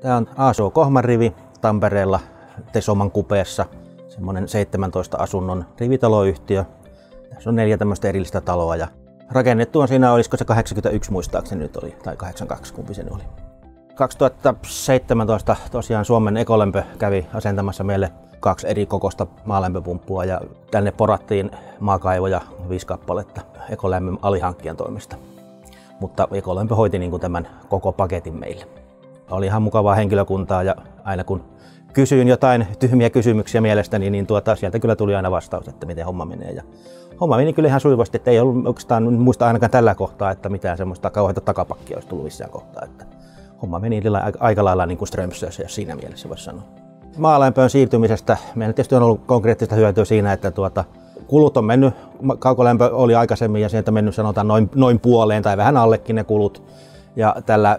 Tämä on ASO Kohman rivi Tampereella Tesoman kupeessa. Semmoinen 17 asunnon rivitaloyhtiö. Tässä on neljä tämmöistä erillistä taloa ja rakennettu on siinä, olisiko se 81 muistaakseni nyt oli, tai 82 kumpi se oli. 2017 tosiaan Suomen ekolämpö kävi asentamassa meille kaksi eri kokosta maalämpöpumppua ja tänne porattiin maakaivoja viisi kappaletta ekolämmön alihankkijan toimesta. Mutta ekolämpö hoiti niin kuin tämän koko paketin meille. Oli ihan mukavaa henkilökuntaa ja aina kun kysyin jotain tyhmiä kysymyksiä mielestäni, niin tuota, sieltä kyllä tuli aina vastaus, että miten homma menee. Ja homma meni kyllä ihan sujuvasti, että ei ollut oikeastaan, muista ainakaan tällä kohtaa, että mitään semmoista kauheita takapakkia olisi tullut missään kohtaa. Että homma meni aika lailla niin kuin Strömsössä, jos siinä mielessä voisi sanoa. Maalämpöön siirtymisestä meillä tietysti on ollut konkreettista hyötyä siinä, että tuota, kulut on mennyt, kaukolämpö oli aikaisemmin ja sieltä mennyt sanotaan noin, noin puoleen tai vähän allekin ne kulut. Ja tällä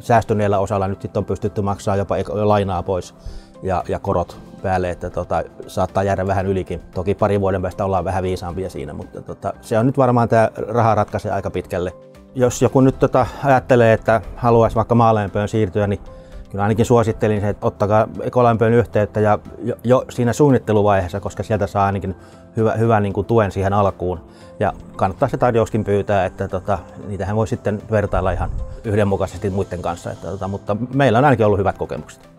säästyneellä osalla nyt sitten on pystytty maksamaan jopa lainaa pois ja, ja korot päälle, että tota, saattaa jäädä vähän ylikin. Toki pari vuoden päästä ollaan vähän viisaampia siinä, mutta tota, se on nyt varmaan tämä raha ratkaisee aika pitkälle. Jos joku nyt tota, ajattelee, että haluaisi vaikka maalämpöön siirtyä, niin kyllä ainakin suosittelin se, että ottakaa ekolämpöön yhteyttä ja jo, jo siinä suunnitteluvaiheessa, koska sieltä saa ainakin hyvä, hyvän niin kuin tuen siihen alkuun. Ja kannattaa se tarjouskin pyytää, että tota, niitähän voi sitten vertailla ihan yhdenmukaisesti muiden kanssa. Että, tota, mutta meillä on ainakin ollut hyvät kokemukset.